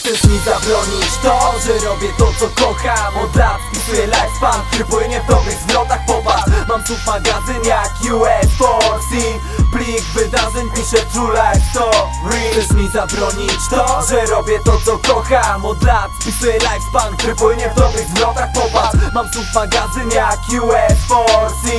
Chcesz mi zabronić? To, że robię to co kocham. Od lat wpisuję lifespan, który płynie w dobrych zwrotach. Popatrz, mam tu magazyn jak US Force Plik wydarzeń piszę True Life Story. Chcesz mi zabronić? To, że robię to co kocham. Od lat wpisuję lifespan, który płynie w dobrych zwrotach. Popatrz, mam tu magazyn jak US Force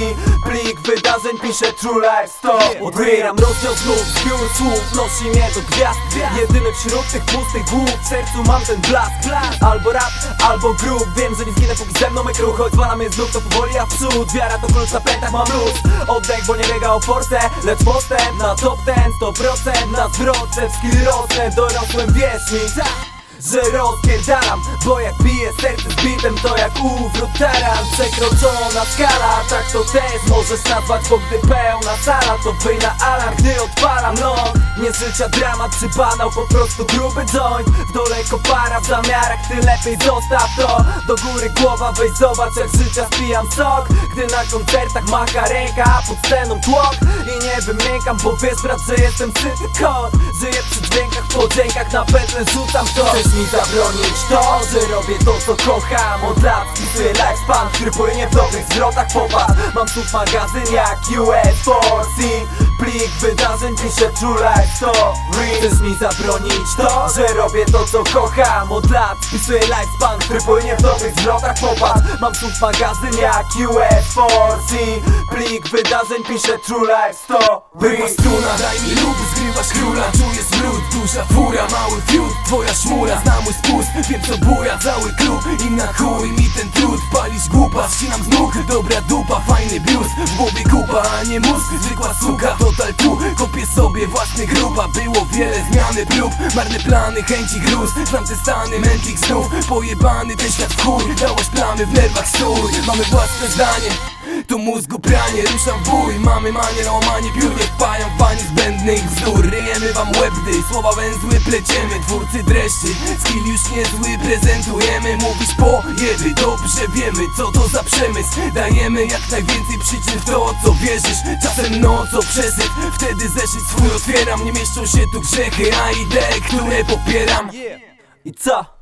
Plik wydarzeń piszę True Life Story Odbieram rozdział znów, zbiór słów Nosi mnie do gwiazd. Jedyny wśród tych pustych głów W sercu mam ten blask. Albo rap, albo grób. Wiem, że nie zginę póki ze mną ekru Choć zwala mnie znów to powoli a w przód Wiara to klucz na pętach, mam luz. Oddech, bo nie biega o forsę Lecz postęp. Na top ten 100% Na zwrotce w skill rosnę Dorosłem, wierz mi że rozpierdalam Bo jak bije serce z bitem to jak uwrót taran. Przekroczona skala, tak to też możesz nazwać Bo gdy pełna sala to wyj na alarm. Gdy odpalam ląd, nie życia dramat. Czy banał Po prostu gruby joint, w dole kopara w zamiarach Ty lepiej zostaw to, do góry głowa Weź zobacz jak życia spijam sok. Gdy na koncertach macha ręka, a pod sceną tłok. I nie wymiękam, bo wiesz brat, że jestem syty kot. Żyję przy dźwiękach, w podziękach, na pętlę rzucam to Mi zabronić. To, że robię to co kocham. Od lat wpisuję lifespan, który płynie w dobrych zwrotach. Popatrz, mam tu magazyn jak US Force Plik wydarzeń piszę True Life Story Chcesz mi zabronić to, że robię to co kocham. Od lat wpisuję lifespan, który płynie w dobrych zwrotach. Popatrz, mam tu magazyn jak US Force Plik wydarzeń piszę True Life Story Była struna, daj mi lub zgrywasz króla. Czuję smród, duża fura, mały fiut Twoja szmura, zna mój spust Wiem co buja, cały klub. I na chuj mi ten trud Palisz głupa, ścinam z nóg Dobra dupa, fajny biust W głowie nie mózg Zwykła suka, total tu Kopię sobie własny grób A było wiele zmiany prób. Marne plany, chęci gruz Znam te stany, mętlik znów. Pojebany ten świat w chuj Dałaś plamy w nerwach stój. Mamy własne zdanie to mózgu pranie, ruszam w bój. Mamy manier, łamanie piór Nie wpajam w bani zbędnych bzdur Ryjemy wam łeb, gdy słowa węzły pleciemy. Twórcy dreszczy, skill już niezły prezentujemy. Mówisz po jedy, dobrze wiemy co to za przemysł. Dajemy jak najwięcej przyczyn w to co wierzysz. Czasem noc o przesyp, wtedy zeszyt swój otwieram. Nie mieszczą się tu grzechy, a idee, które popieram. I co?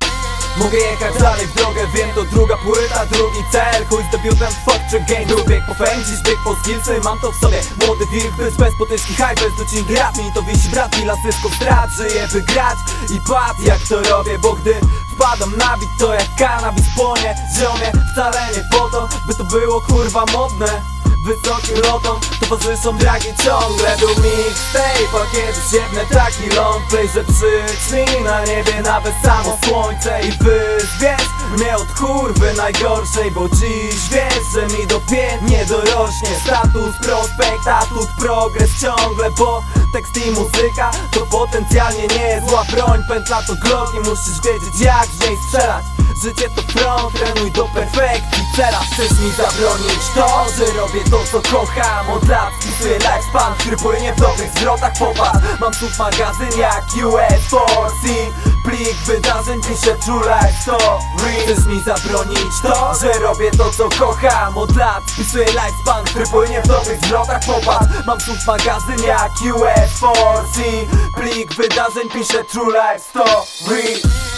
Mogę jechać dalej w drogę, wiem to druga płyta, drugi cel. Chuj z debiutem, fuck czy gang Bieg po fame, dziś bieg po skillsy, mam to w sobie. Młody wilk, bez, bez potyczki hype, bez docinki rap Mi to wisi brat, mi lasysko strat. Żyję by grać i patrz jak to robię Bo gdy wpadam na bit, to jak kanabis płonie. Ziomie, wcale nie po to, by to było kurwa modne Wysokim lotom towarzyszą dragi ciągle. Był mixtape, a kiedy siebnę taki long play Że przyćmi na niebie nawet samo słońce I wyzwiesz mnie od kurwy najgorszej Bo dziś wiesz, że mi do nie dorośnie. Status prospekt, atut progres ciągle Bo tekst i muzyka to potencjalnie nie jest zła broń. Pętla to glock i musisz wiedzieć jak z niej strzelać Życie to front, trenuj do perfekcji. Cela Chcesz mi zabronić to, że robię to co kocham. Od lat wpisuję lifespan, który płynie w dobrych zwrotach. Popatrz, mam tu magazyn jak US Force Plik wydarzeń piszę True Life Story. Chcesz mi zabronić to, że robię to co kocham. Od lat wpisuję lifespan, który płynie w dobrych zwrotach. Popatrz, mam tu magazyn jak US Force Plik wydarzeń piszę True Life Story